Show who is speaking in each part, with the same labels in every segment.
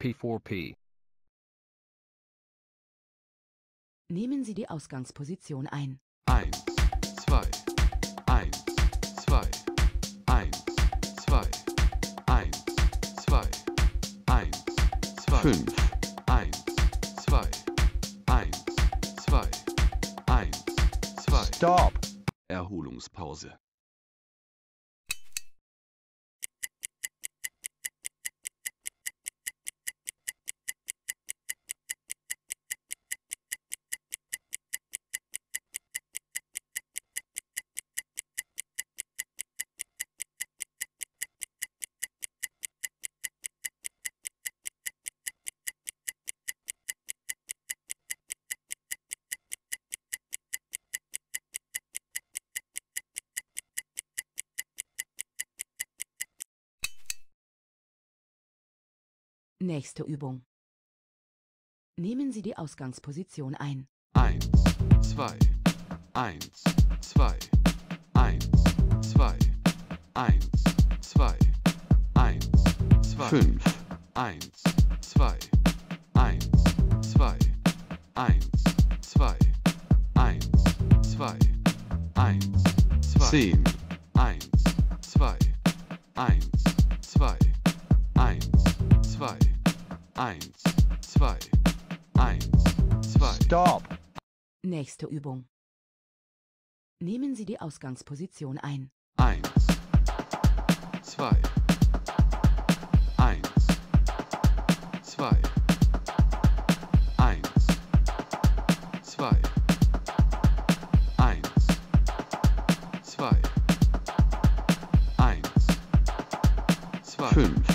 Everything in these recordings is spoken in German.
Speaker 1: P4P.
Speaker 2: Nehmen Sie die Ausgangsposition ein.
Speaker 3: 1, 2, 1, 2, 1, 2, 1, 2, 1, 2,
Speaker 4: 5,
Speaker 3: 1, 2, 1, 2, 1, 2.
Speaker 4: Stop.
Speaker 3: Erholungspause.
Speaker 2: Nächste Übung. Nehmen Sie die Ausgangsposition ein.
Speaker 3: 1, 2, 1, 2, 1, 2, 1, 2, 1, 2,
Speaker 4: 5,
Speaker 3: 1, 2, 1, 2, 1, 2, 1, 2, 1, 2,
Speaker 4: 10,
Speaker 2: Nächste Übung. Nehmen Sie die Ausgangsposition ein.
Speaker 3: 1, 2, 1, 2, 1, 2, 1, 2, 1, 2,
Speaker 4: 5,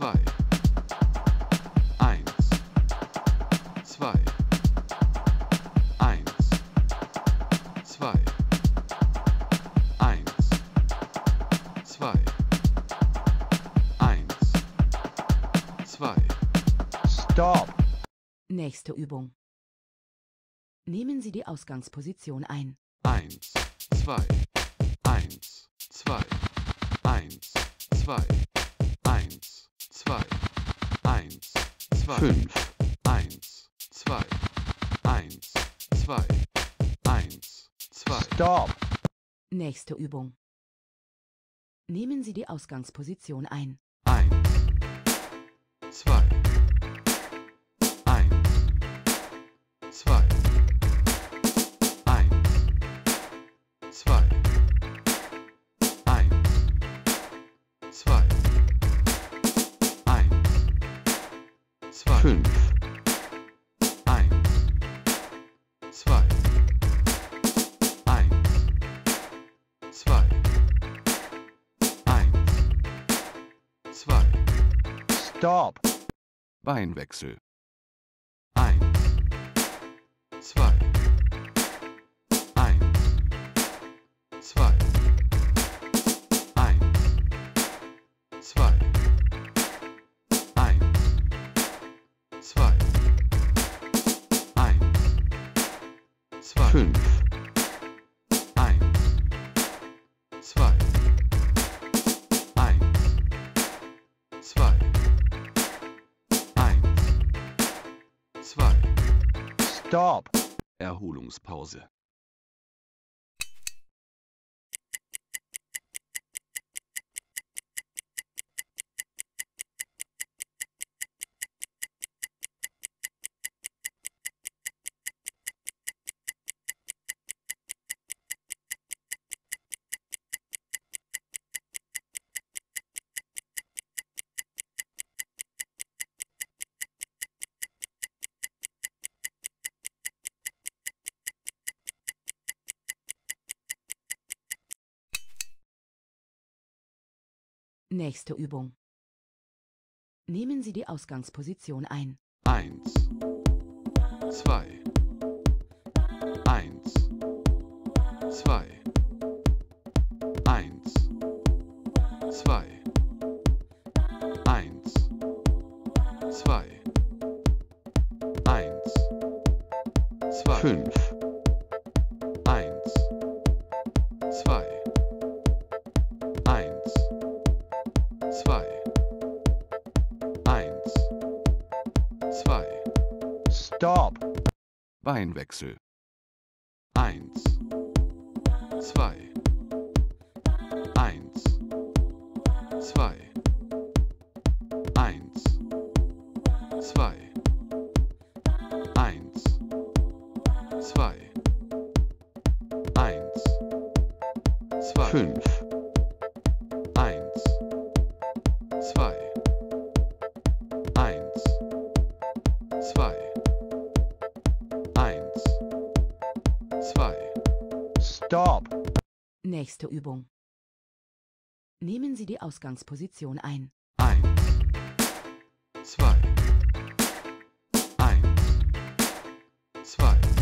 Speaker 3: 2, 1, 2, 1, 2, 1, 2, 1, 2.
Speaker 4: Stop.
Speaker 2: Nächste Übung. Nehmen Sie die Ausgangsposition ein.
Speaker 3: 1, 2, 1, 2, 1, 2,
Speaker 4: 5,
Speaker 3: 1, 2, 1, 2, 1, 2.
Speaker 4: Stop.
Speaker 2: Nächste Übung. Nehmen Sie die Ausgangsposition ein.
Speaker 3: 1, 2,
Speaker 4: Stop.
Speaker 3: Beinwechsel. 1, 2,
Speaker 4: Stop.
Speaker 3: Erholungspause.
Speaker 2: Nächste Übung. Nehmen Sie die Ausgangsposition ein.
Speaker 3: 1, 2, 1,
Speaker 5: 2, 1, 2. 2.
Speaker 4: Stop.
Speaker 5: Weinwechsel. 1. 2. 1.
Speaker 4: 2.
Speaker 2: Nächste Übung. Nehmen Sie die Ausgangsposition ein.
Speaker 5: 1, 2, 1, 2.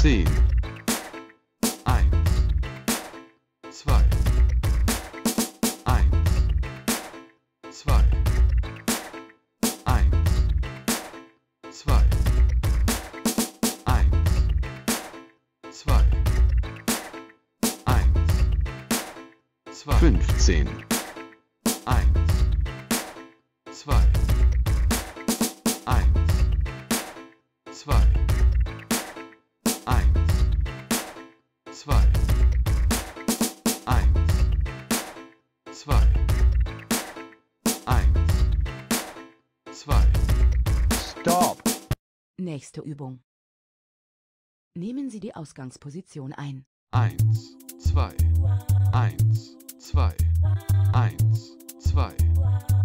Speaker 5: zwei,
Speaker 2: Nächste Übung. Nehmen Sie die Ausgangsposition ein.
Speaker 5: 1, 2, 1, 2, 1,
Speaker 4: 2,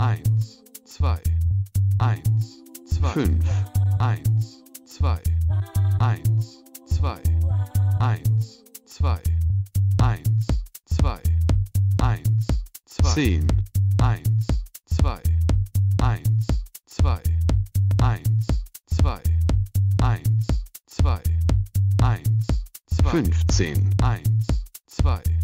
Speaker 5: 1, 2, 1, 2, 5, 1, 2, 1, 2, 1,
Speaker 4: 2,
Speaker 5: 1, 2, 1, 2, 10, 1, 2, 1, 2, 15,
Speaker 4: 1,
Speaker 5: 2.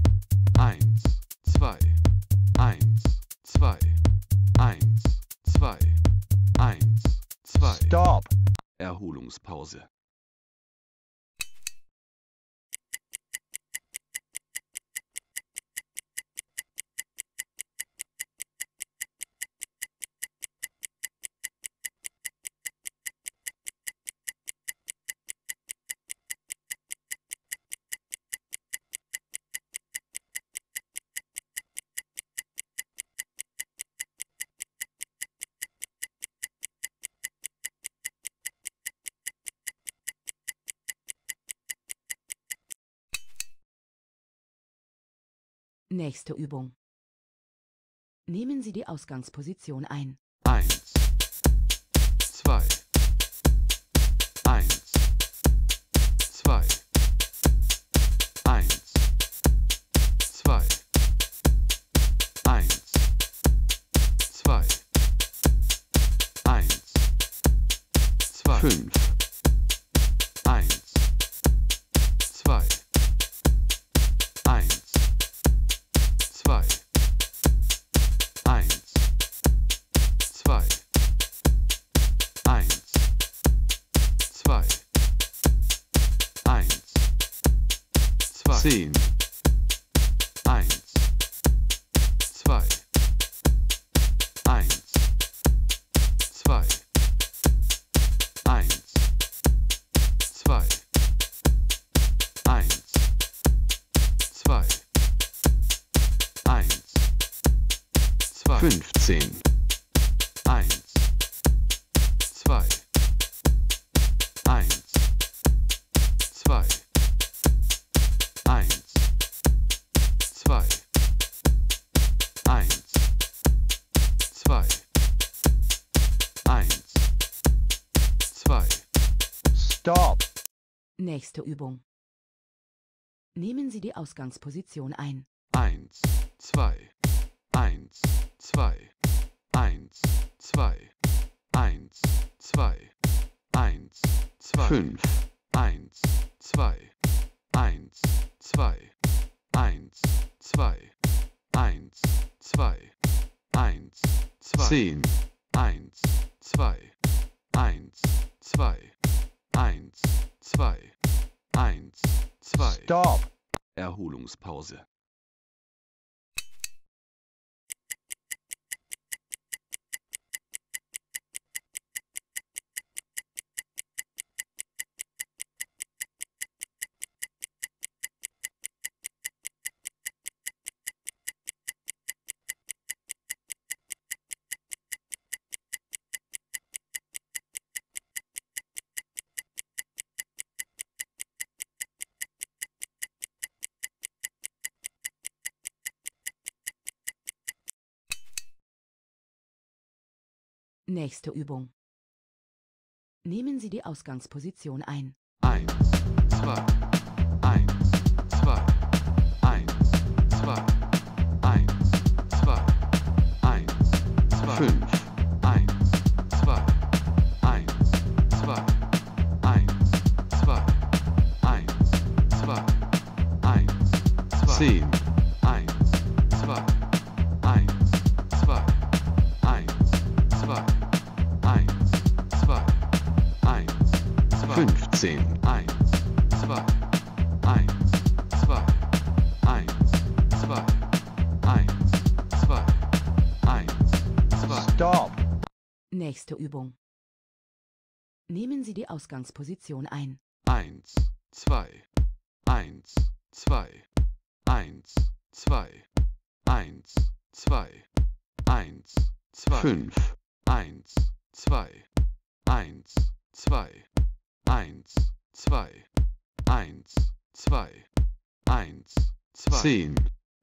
Speaker 2: Nächste Übung. Nehmen Sie die Ausgangsposition ein.
Speaker 5: 1, 2, 1, 2, 1, 2,
Speaker 4: 1,
Speaker 5: 2, 1, 2, 5. 10, 1, 2, 1, 2, 1,
Speaker 4: 2,
Speaker 5: 1, 2, 1, 2,
Speaker 4: 15.
Speaker 2: Nächste Übung. Nehmen Sie die Ausgangsposition ein.
Speaker 5: Eins, zwei, eins, zwei, eins, zwei, eins, zwei, eins, zwei,
Speaker 4: Fünf.
Speaker 5: eins, zwei, eins, zwei, eins, zwei, eins, zwei, eins, zwei,
Speaker 4: Zehn.
Speaker 5: eins, zwei, eins, zwei, eins, zwei, eins, zwei.
Speaker 4: Stop.
Speaker 5: Erholungspause.
Speaker 2: Nächste Übung. Nehmen Sie die Ausgangsposition ein.
Speaker 5: Eins, zwei,
Speaker 2: Nächste Übung. Nehmen Sie die Ausgangsposition ein.
Speaker 5: Eins, zwei, eins, zwei, eins, zwei, eins, zwei, eins, zwei,
Speaker 4: Fünf.
Speaker 5: eins, zwei, eins, zwei, eins, zwei, eins, zwei, eins, zwei.
Speaker 4: Zehn.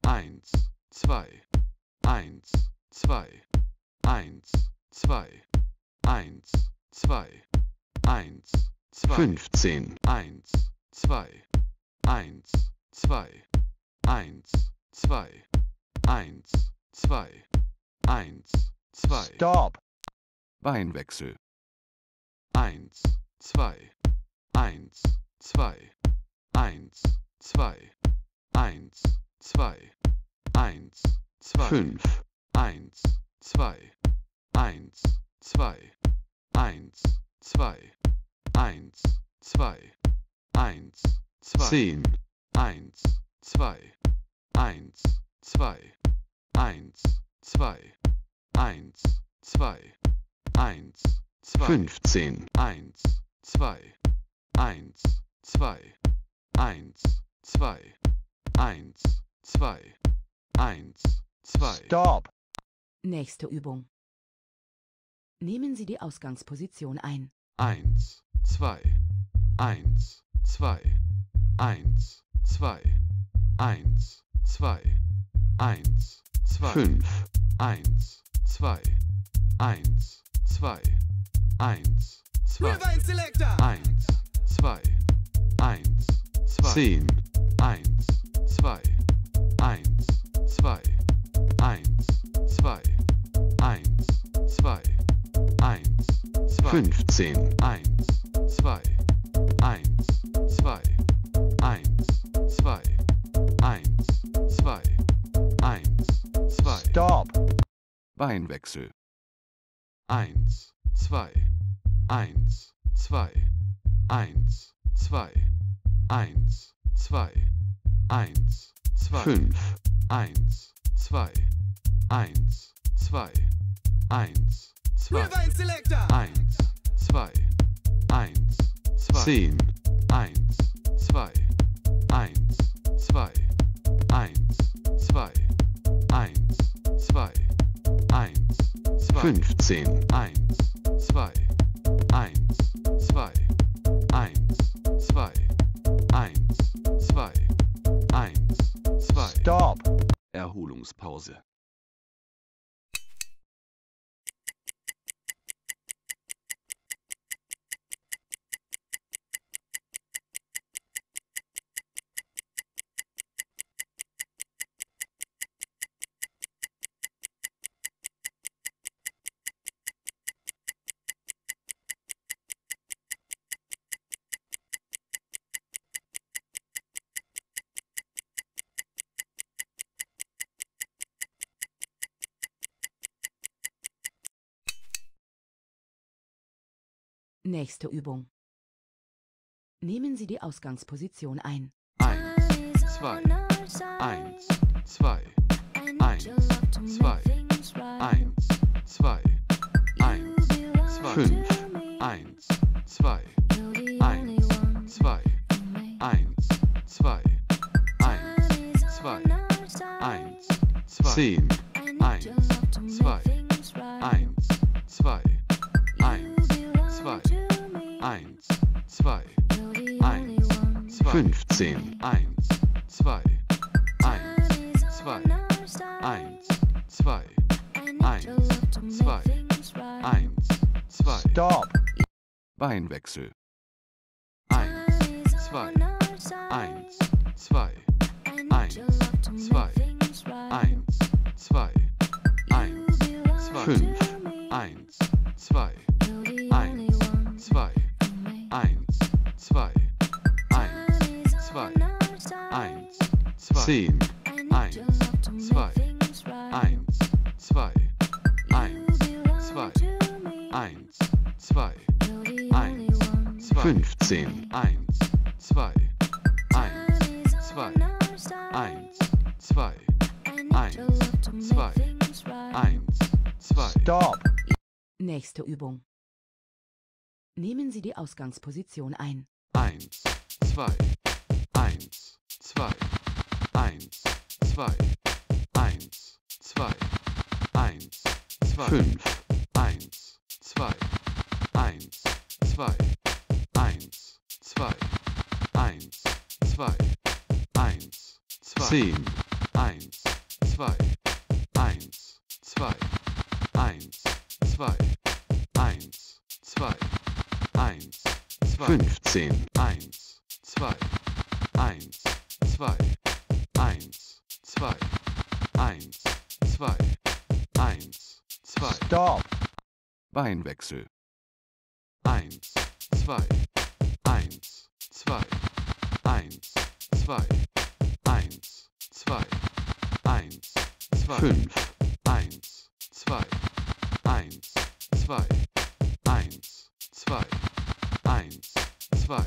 Speaker 5: Eins, zwei, eins, zwei, eins, zwei, eins, zwei, eins, zwei,
Speaker 4: Fünfzehn.
Speaker 5: eins, zwei, eins, zwei, eins, zwei, eins, zwei, eins, zwei,
Speaker 4: Stop.
Speaker 5: Beinwechsel. Eins, zwei, eins, zwei, eins, zwei, eins, zwei, eins, zwei,
Speaker 4: Fünf.
Speaker 5: eins, zwei, eins, zwei, eins, zwei, eins, zwei, eins, zwei,
Speaker 4: Zehn.
Speaker 5: eins, zwei, eins, zwei, eins, zwei, eins, zwei, eins, zwei,
Speaker 4: Fünfzehn.
Speaker 5: eins, zwei, eins, zwei, eins, zwei, eins, zwei, eins, zwei.
Speaker 4: Stop.
Speaker 2: Nächste Übung. Nehmen Sie die Ausgangsposition ein.
Speaker 5: 1,
Speaker 4: 2,
Speaker 5: 1, 2, 1, 2, 1, 2,
Speaker 6: 1, 2,
Speaker 5: 5, 1, 2, 1,
Speaker 4: 2,
Speaker 5: 1, 2, 1, 2, 1, 2, 10, 1, 2, 1,
Speaker 4: Fünfzehn.
Speaker 5: eins, zwei, eins, zwei, eins, zwei, eins, zwei, eins, zwei.
Speaker 4: Stop.
Speaker 5: Beinwechsel. Eins, zwei, eins, zwei, eins, zwei, eins, zwei, eins, zwei,
Speaker 4: Fünf.
Speaker 5: eins, zwei, eins, zwei, eins, zwei, eins, zwei, eins, zwei,
Speaker 4: Zehn.
Speaker 5: eins, zwei, eins, zwei, eins, zwei, eins, zwei, eins, zwei,
Speaker 4: Fünfzehn.
Speaker 5: eins, zwei, eins, zwei, eins, zwei, eins, zwei, eins, zwei.
Speaker 4: Stop.
Speaker 5: Erholungspause.
Speaker 2: Nächste Übung. Nehmen Sie die Ausgangsposition ein.
Speaker 3: 1, 2, 1, 2, 1, 2, 1, 2, 1, 2, 1, 2, 1, 2, 1, 2, 1, 2, 1, 2, 10. 2,
Speaker 4: fünfzehn,
Speaker 3: 1, 2, 1, 2, 1, 2, 1, 2, 1, 2,
Speaker 4: Stop.
Speaker 3: Beinwechsel. 1, 2, 1, 2, 1, 2, 1, 2, 1, 2,
Speaker 4: fünf,
Speaker 3: 1, 2, 1, 2, 1, 2, 1, 2, 1, 2,
Speaker 4: zehn,
Speaker 3: 1, 2, 1, 2, 1, 2, 1, 2, 1, 2,
Speaker 4: fünfzehn,
Speaker 3: 1, 2, 1, 2, 1, 2, 1, 2, 1, 2.
Speaker 4: Stop.
Speaker 2: Nächste Übung. Nehmen Sie die Ausgangsposition ein.
Speaker 3: 1, 2, 1, 2, 1, 2, 1, 2, 1, 2,
Speaker 4: fünf,
Speaker 3: 1, 2, 1, 2, 1, 2, 1, 2, 1, 2,
Speaker 4: zehn,
Speaker 3: 1, 2, 1, 2, 1, 2, 1, 2, 1, 2,
Speaker 4: fünfzehn,
Speaker 3: 1, 2, 1, 2, 1, 2, 1, 2, 1, 2.
Speaker 4: Stop.
Speaker 3: Beinwechsel. 1, 2, 1, 2, 1, 2, 1, 2, 1, 2,
Speaker 4: fünf,
Speaker 3: 1, 2, 1, 2, 1, 2, 1, 2,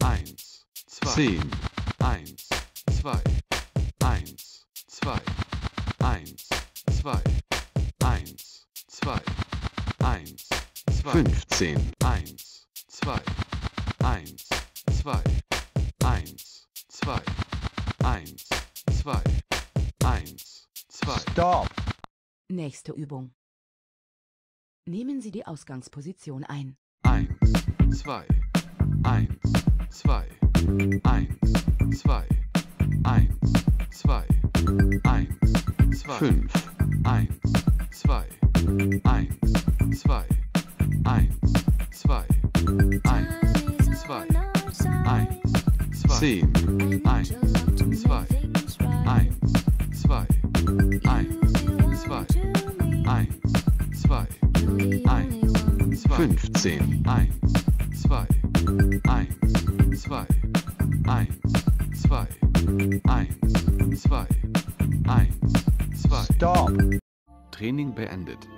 Speaker 3: 1, 2,
Speaker 4: zehn,
Speaker 3: 1, 2, 1, 2, 1, 2, 1, 2, 1, 2,
Speaker 4: fünfzehn,
Speaker 3: 1, 2, 1, 2, 1, 2, 1, 2, 1, 2.
Speaker 4: Stop.
Speaker 2: Nächste Übung. Nehmen Sie die Ausgangsposition ein.
Speaker 3: 1, 2, 1, 2, 1, 2, 1, 2, 1, 2,
Speaker 4: fünf,
Speaker 3: 1, 2, 1, 2, 1, 2, 1, 2, 1, 2,
Speaker 4: zehn,
Speaker 3: 1, 2, 1, 2, 1, 2, 1, 2, 1, 2,
Speaker 4: fünfzehn,
Speaker 3: 1, 2, 1, 2,
Speaker 4: Stop.
Speaker 3: Training beendet.